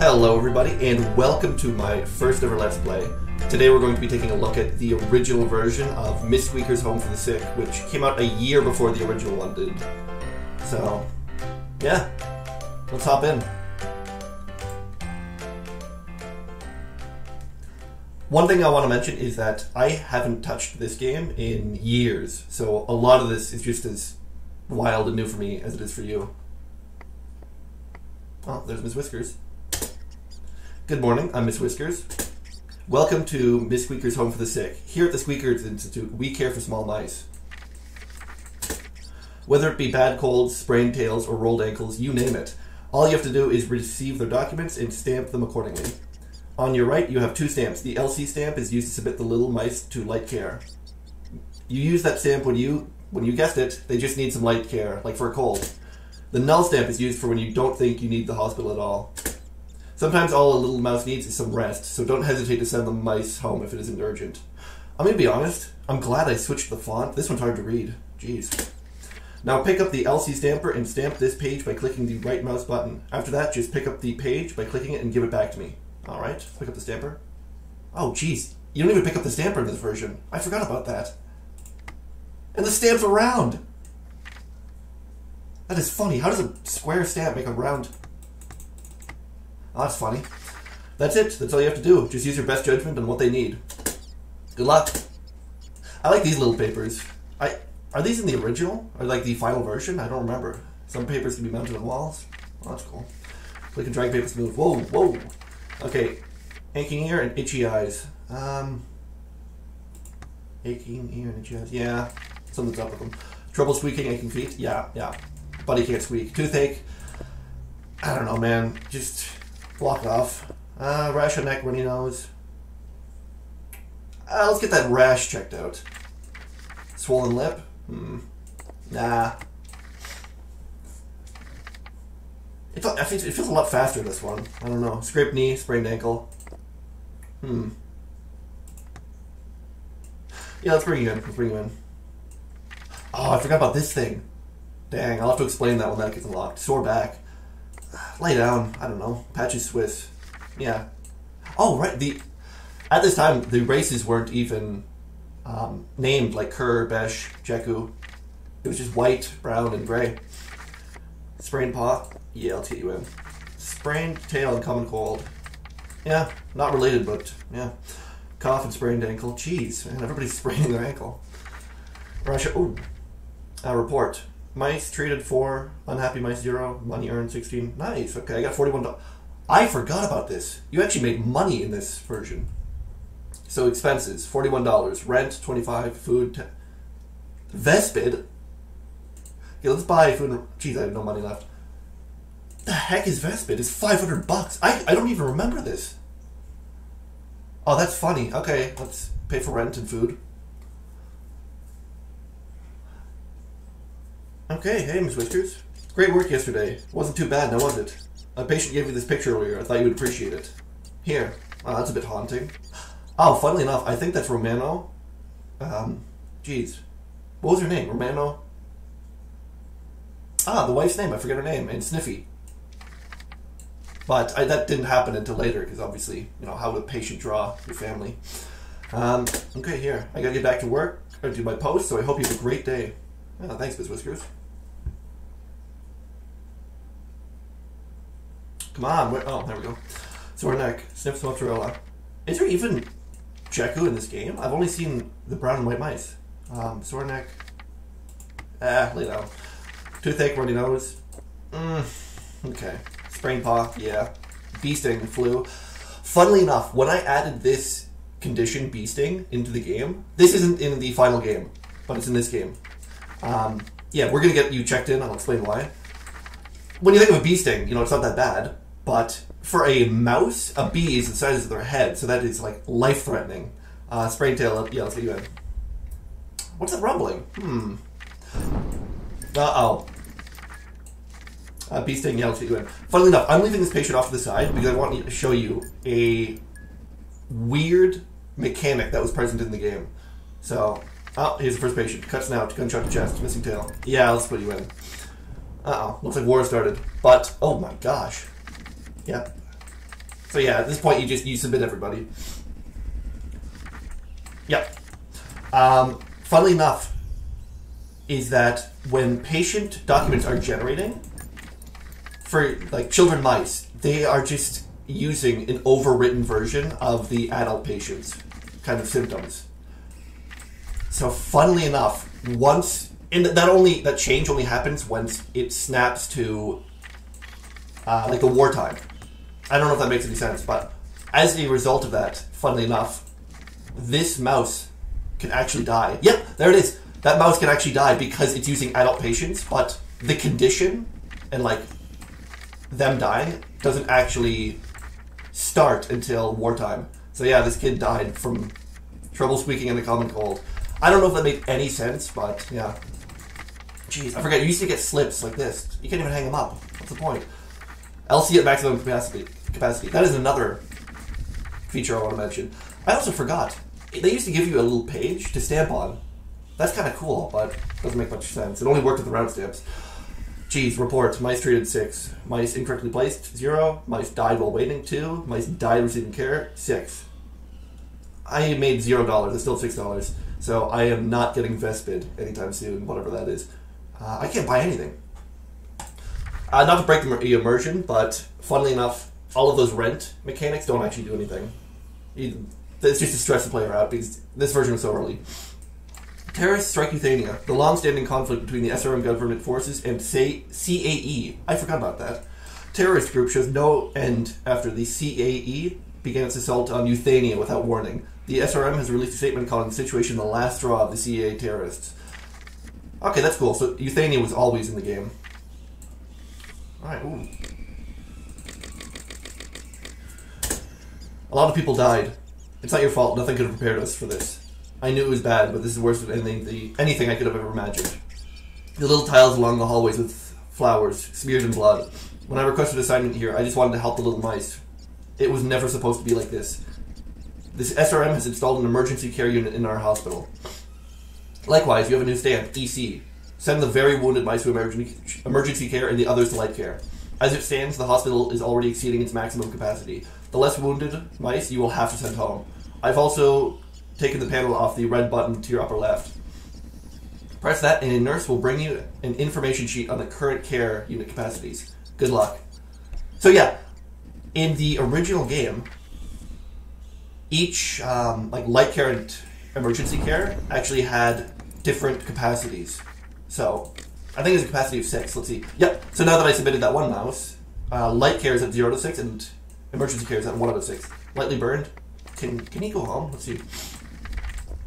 Hello, everybody, and welcome to my first ever Let's Play. Today we're going to be taking a look at the original version of Miss Squeaker's Home for the Sick, which came out a year before the original one did. So, yeah, let's hop in. One thing I want to mention is that I haven't touched this game in years, so a lot of this is just as wild and new for me as it is for you. Oh, there's Miss Whiskers. Good morning, I'm Miss Whiskers. Welcome to Miss Squeaker's Home for the Sick. Here at the Squeakers Institute, we care for small mice. Whether it be bad colds, sprained tails, or rolled ankles, you name it, all you have to do is receive their documents and stamp them accordingly. On your right, you have two stamps. The LC stamp is used to submit the little mice to light care. You use that stamp when you, when you guessed it, they just need some light care, like for a cold. The null stamp is used for when you don't think you need the hospital at all. Sometimes all a little mouse needs is some rest, so don't hesitate to send the mice home if it isn't urgent. I'm gonna be honest, I'm glad I switched the font. This one's hard to read. Jeez. Now pick up the LC stamper and stamp this page by clicking the right mouse button. After that, just pick up the page by clicking it and give it back to me. Alright, pick up the stamper. Oh, jeez. You don't even pick up the stamper in this version. I forgot about that. And the stamp's around! That is funny. How does a square stamp make a round... Oh, that's funny. That's it. That's all you have to do. Just use your best judgment on what they need. Good luck. I like these little papers. I Are these in the original? Or like the final version? I don't remember. Some papers can be mounted on walls. Oh, that's cool. Click and drag papers to move. Whoa, whoa. Okay, aching ear and itchy eyes. Um, aching ear and itchy eyes. Yeah, something's up with them. Trouble squeaking, aching feet. Yeah, yeah. Buddy can't squeak. Toothache. I don't know, man. Just block off. Uh, rash on neck, runny nose. Uh, let's get that rash checked out. Swollen lip. Hmm. Nah. It, think it feels a lot faster this one. I don't know. Scraped knee, sprained ankle. Hmm. Yeah, let's bring you in. Let's bring you in. Oh, I forgot about this thing. Dang, I'll have to explain that when that gets unlocked. Sore back. Lay down. I don't know. Patches Swiss. Yeah. Oh, right. The at this time the races weren't even um, named like Kerr, Besh, Jeku. It was just white, brown, and gray. Sprained paw. Yeah, I'll you in. Sprained tail and common cold. Yeah, not related, but yeah. Cough and sprained ankle. Jeez, man, everybody's spraining their ankle. Russia. Ooh. Uh, report. Mice treated 4, unhappy mice 0, money earned 16. Nice, okay, I got 41 dollars. I forgot about this. You actually made money in this version. So expenses, $41. Rent, 25 Food, 10. Vespid? Okay, let's buy food. Jeez, I have no money left. The heck is Vespid? It's 500 bucks. I, I don't even remember this. Oh, that's funny. Okay, let's pay for rent and food. Okay, hey, Miss Whiskers. Great work yesterday. Wasn't too bad, now was it? A patient gave me this picture earlier. I thought you would appreciate it. Here. Oh, that's a bit haunting. Oh, funnily enough, I think that's Romano. Um, geez. What was her name? Romano? Ah, the wife's name. I forget her name. And Sniffy. But I, that didn't happen until later, because obviously, you know, how would a patient draw your family? Um, okay, here. I gotta get back to work. Gotta do my post, so I hope you have a great day. Oh, thanks, Miss Whiskers. Come on. Oh, there we go. Sore neck. Sniff mozzarella. Is there even Jeku in this game? I've only seen the brown and white mice. Um, neck. Ah, lay down. Toothache, runny nose. Mm, okay. Sprained paw, yeah. Bee sting, flu. Funnily enough, when I added this condition, bee sting, into the game, this isn't in the final game, but it's in this game. Um, yeah, we're gonna get you checked in. I'll explain why. When you think of a bee sting, you know it's not that bad. But for a mouse, a bee is the size of their head, so that is like life threatening. Uh, sprained tail. Yeah, let's get you in. What's that rumbling? Hmm. Uh oh. Uh, bee sting. Yeah, let's get you in. Funnily enough, I'm leaving this patient off to the side because I want to show you a weird mechanic that was present in the game. So Oh, here's the first patient. Cuts out, gunshot to chest, missing tail. Yeah, let's put you in. Uh oh, looks like war started. But, oh my gosh. Yep. So yeah, at this point you just you submit everybody. Yep. Um, funnily enough, is that when patient documents are generating for like children mice, they are just using an overwritten version of the adult patient's kind of symptoms. So funnily enough, once and that only that change only happens once it snaps to uh, like the wartime. I don't know if that makes any sense, but as a result of that, funnily enough, this mouse can actually die. Yep, there it is. That mouse can actually die because it's using adult patients, but the condition and like them dying doesn't actually start until wartime. So yeah, this kid died from trouble squeaking in the common cold. I don't know if that made any sense, but yeah. Jeez, I forgot. You used to get slips like this. You can't even hang them up. What's the point? LC at maximum capacity. Capacity. That is another feature I want to mention. I also forgot. They used to give you a little page to stamp on. That's kind of cool, but doesn't make much sense. It only worked with the round stamps. Geez, report. Mice treated six. Mice incorrectly placed zero. Mice died while waiting two. Mice died receiving care six. I made zero dollars. It's still six dollars. So I am not getting Vespid anytime soon, whatever that is. Uh, I can't buy anything. Uh, not to break the immersion, but funnily enough, all of those rent mechanics don't actually do anything. It's just to stress the player out because this version was so early. Terrorists strike Euthania, the long-standing conflict between the SRM government forces and CAE. I forgot about that. Terrorist group shows no end after the CAE began its assault on Euthania without warning. The SRM has released a statement calling the situation the last straw of the CAE terrorists. Okay, that's cool. So Euthania was always in the game. Alright, ooh. A lot of people died. It's not your fault. Nothing could have prepared us for this. I knew it was bad, but this is worse than anything, the, anything I could have ever imagined. The little tiles along the hallways with flowers, smeared in blood. When I requested assignment here, I just wanted to help the little mice. It was never supposed to be like this. This SRM has installed an emergency care unit in our hospital. Likewise, you have a new stamp, EC. Send the very wounded mice to emergency care and the others to light care. As it stands, the hospital is already exceeding its maximum capacity. The less wounded mice you will have to send home. I've also taken the panel off the red button to your upper left. Press that and a nurse will bring you an information sheet on the current care unit capacities. Good luck. So yeah, in the original game, each um, like light care and emergency care actually had different capacities. So I think it's a capacity of six. Let's see. Yep. So now that I submitted that one mouse, uh, light care is at zero to six, and emergency care is at one out of six. Lightly burned. Can can he go home? Let's see.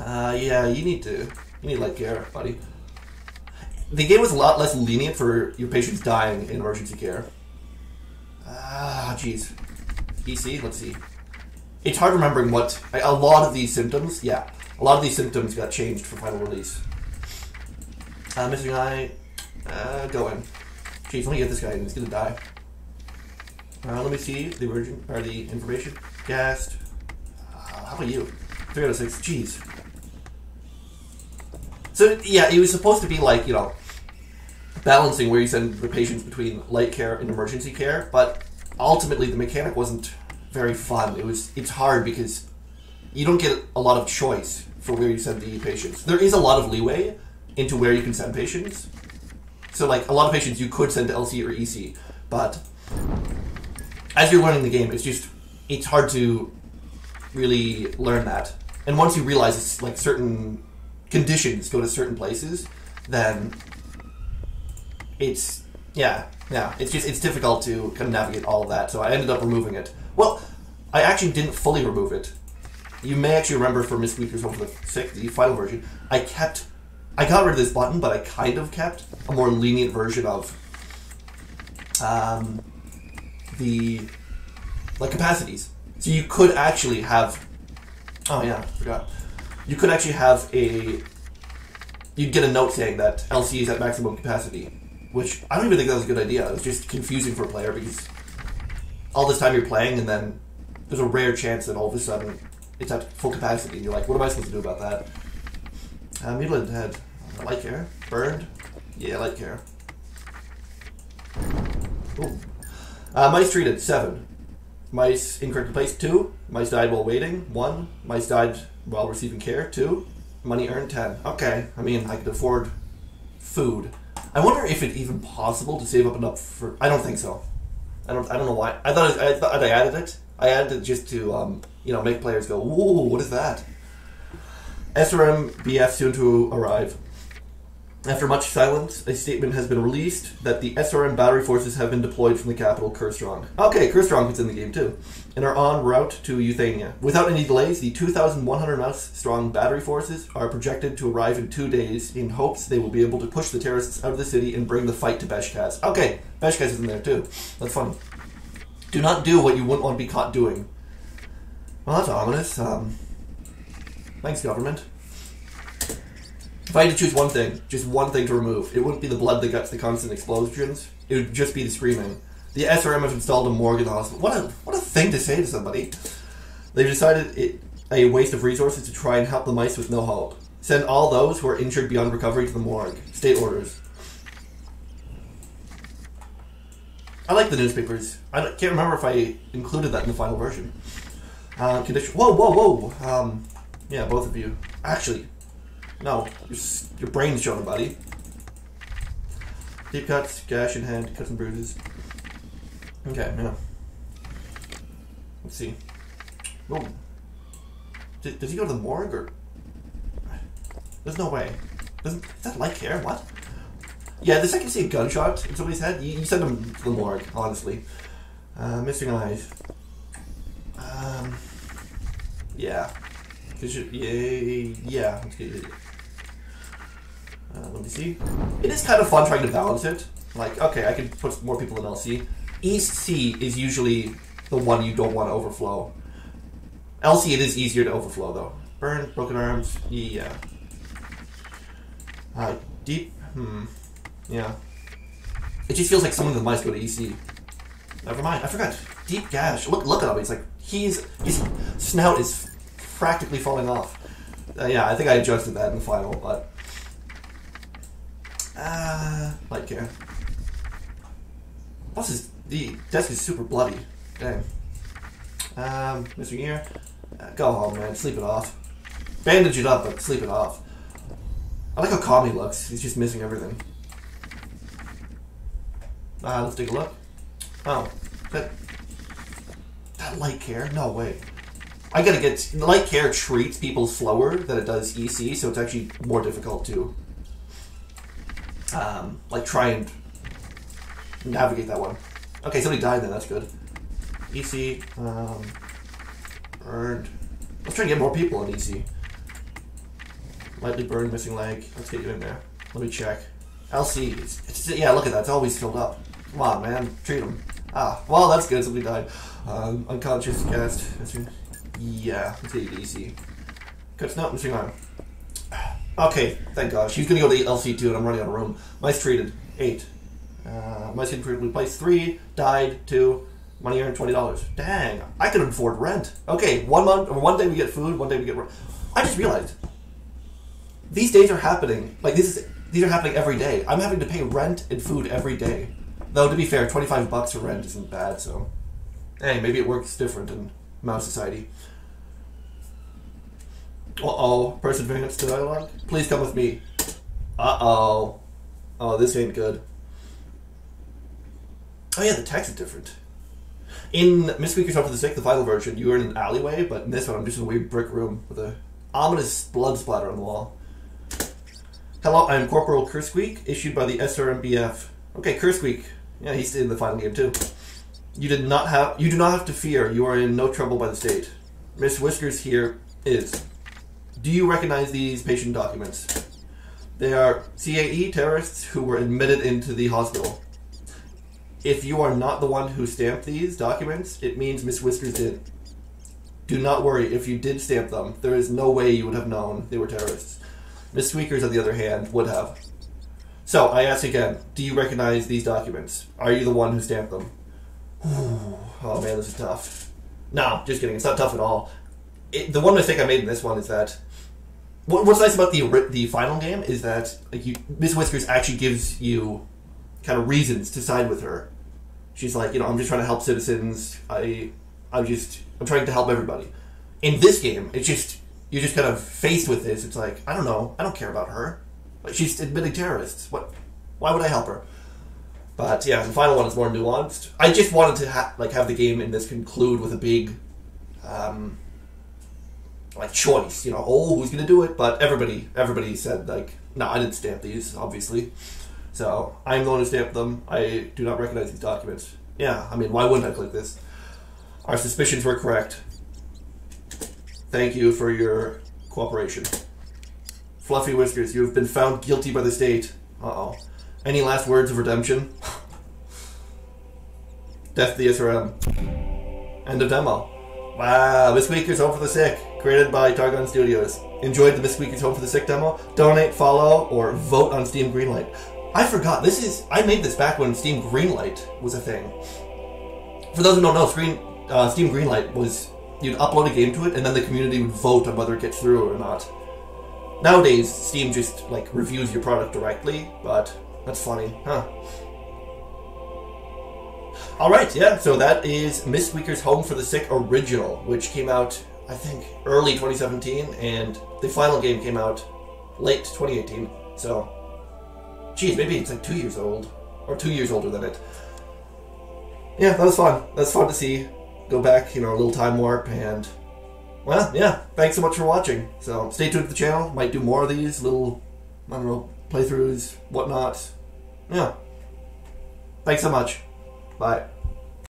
Uh, yeah, you need to. You need light care, buddy. The game was a lot less lenient for your patients dying in emergency care. Ah, jeez. EC. Let's see. It's hard remembering what a lot of these symptoms. Yeah, a lot of these symptoms got changed for final release. Uh, missing eye. Uh, go in. Jeez, let me get this guy in. He's gonna die. Uh, let me see the origin or the information. Gassed. Uh, how about you? Three out of six. Jeez. So yeah, it was supposed to be like you know balancing where you send the patients between light care and emergency care, but ultimately the mechanic wasn't very fun. It was it's hard because you don't get a lot of choice for where you send the patients. There is a lot of leeway into where you can send patients. So like a lot of patients you could send to LC or EC, but as you're learning the game, it's just it's hard to really learn that. And once you realize it's like certain conditions go to certain places, then it's yeah, yeah. It's just it's difficult to kind of navigate all of that. So I ended up removing it. Well, I actually didn't fully remove it. You may actually remember for Miss Squeaker's Home for the Sick, the final version, I kept I got rid of this button, but I kind of kept a more lenient version of um, the like capacities. So you could actually have. Oh yeah, forgot. You could actually have a. You'd get a note saying that LC is at maximum capacity, which I don't even think that was a good idea. It was just confusing for a player because all this time you're playing, and then there's a rare chance that all of a sudden it's at full capacity, you're like, what am I supposed to do about that? Uh, Mutilate head. Light care. Burned. Yeah, light care. Ooh. Uh, mice treated, seven. Mice incorrectly placed, 2. Mice died while waiting, 1. Mice died while receiving care, 2. Money earned, 10. Okay, I mean, I could afford food. I wonder if it's even possible to save up enough for. I don't think so. I don't. I don't know why. I thought I thought I added it. I added it just to um, you know make players go, "Whoa, what is that?" SRM BF soon to arrive. After much silence, a statement has been released that the SRM battery forces have been deployed from the capital, Kurstrong. Okay, Kurstrong is in the game too, and are en route to Euthania. Without any delays, the 2,100 mouse strong battery forces are projected to arrive in two days in hopes they will be able to push the terrorists out of the city and bring the fight to Beshkaz. Okay, Beshkaz is in there too. That's funny. Do not do what you wouldn't want to be caught doing. Well, that's ominous. Um, thanks, government. If I had to choose one thing, just one thing to remove, it wouldn't be the blood, the guts, the constant explosions. It would just be the screaming. The SRM have installed a morgue in the hospital. What a what a thing to say to somebody. They've decided it a waste of resources to try and help the mice with no hope. Send all those who are injured beyond recovery to the morgue. State orders. I like the newspapers. I can't remember if I included that in the final version. Uh, condition. Whoa, whoa, whoa. Um, yeah, both of you. Actually, no, your, your brain's showing, buddy. Deep cuts, gash in hand, cuts and bruises. Okay, yeah. Let's see. Oh. Did, he go to the morgue or? There's no way. Doesn't is that light care? What? Yeah, the second you see a gunshot in somebody's head, you, you send them to the morgue. Honestly, uh, missing eyes. Um. Yeah. Cause yeah, yeah. Uh, let me see. It is kind of fun trying to balance it. Like, okay, I can put more people in LC. EC is usually the one you don't want to overflow. LC, it is easier to overflow, though. Burn, broken arms, yeah. Uh, deep, hmm, yeah. It just feels like some of the mice go to EC. Never mind, I forgot. Deep gash. Look, look at him. He's like he's his snout is practically falling off. Uh, yeah, I think I adjusted that in the final, but uh, light care. Plus, is the desk is super bloody. Dang. Um, missing ear. Uh, go home, man. Sleep it off. Bandage it up, but sleep it off. I like how calm he looks. He's just missing everything. Uh, let's take a look. Oh, that that light care? No way. I gotta get light care treats people slower than it does EC, so it's actually more difficult to um, like try and navigate that one. Okay, somebody died then. That's good. EC um, earned. Let's try and get more people on EC. Lightly burned, missing leg. Let's get you in there. Let me check. LC. It's, it's, yeah, look at that. It's always filled up. Come on, man. Treat them. Ah, well, that's good. Somebody died. Um, unconscious cast. Yeah, let's you to Cuts not missing arm. Okay, thank God. She's gonna go to the LC two, and I'm running out of room. Mice treated eight. Uh, mice treated. We placed three. Died two. Money earned twenty dollars. Dang, I can afford rent. Okay, one month or one day we get food, one day we get rent. I just realized these days are happening. Like this is these are happening every day. I'm having to pay rent and food every day. Though to be fair, twenty five bucks for rent isn't bad. So, hey, maybe it works different in Mouse Society. Uh oh, perseverance to dialogue. Please come with me. Uh oh. Oh, this ain't good. Oh yeah, the text is different. In Miss Squeaker's Home for the Sick, the final version, you were in an alleyway, but in this one, I'm just in a weird brick room with a ominous blood splatter on the wall. Hello, I'm Corporal Kursqueak, issued by the SRMBF. Okay, Kursqueak. Yeah, he's in the final game too. You did not have. You do not have to fear. You are in no trouble by the state. Miss Whiskers here is. Do you recognize these patient documents? They are CAE terrorists who were admitted into the hospital. If you are not the one who stamped these documents, it means Miss Whiskers did. Do not worry, if you did stamp them, there is no way you would have known they were terrorists. Miss Squeakers, on the other hand, would have. So, I ask again, do you recognize these documents? Are you the one who stamped them? Ooh, oh man, this is tough. No, just kidding, it's not tough at all. It, the one mistake I made in this one is that what, what's nice about the the final game is that like Miss Whiskers actually gives you kind of reasons to side with her. She's like, you know, I'm just trying to help citizens. I I'm just I'm trying to help everybody. In this game, it's just you're just kind of faced with this. It's like I don't know, I don't care about her. Like she's admitting terrorists. What? Why would I help her? But yeah, the final one is more nuanced. I just wanted to ha- like have the game in this conclude with a big, um, like choice. You know, oh, who's gonna do it? But everybody, everybody said like, no, I didn't stamp these, obviously. So I'm going to stamp them. I do not recognize these documents. Yeah, I mean, why wouldn't I click this? Our suspicions were correct. Thank you for your cooperation. Fluffy Whiskers, you have been found guilty by the state. Uh oh. Any last words of redemption? Death the SRM. End of demo. Wow, Miss Squeaker's Home for the Sick, created by Targon Studios. Enjoyed the Miss Squeaker's Home for the Sick demo? Donate, follow, or vote on Steam Greenlight. I forgot, this is. I made this back when Steam Greenlight was a thing. For those who don't know, Screen, uh, Steam Greenlight was. You'd upload a game to it, and then the community would vote on whether it gets through or not. Nowadays, Steam just, like, reviews your product directly, but that's funny, huh? Alright, yeah, so that is Miss Squeaker's Home for the Sick Original, which came out, I think, early 2017, and the final game came out late 2018, so. Geez, maybe it's like two years old, or two years older than it. Yeah, that was fun. That's fun to see. Go back, you know, a little time warp, and. Well, yeah, thanks so much for watching. So stay tuned to the channel, might do more of these little, I don't know, playthroughs, whatnot. Yeah. Thanks so much. Bye.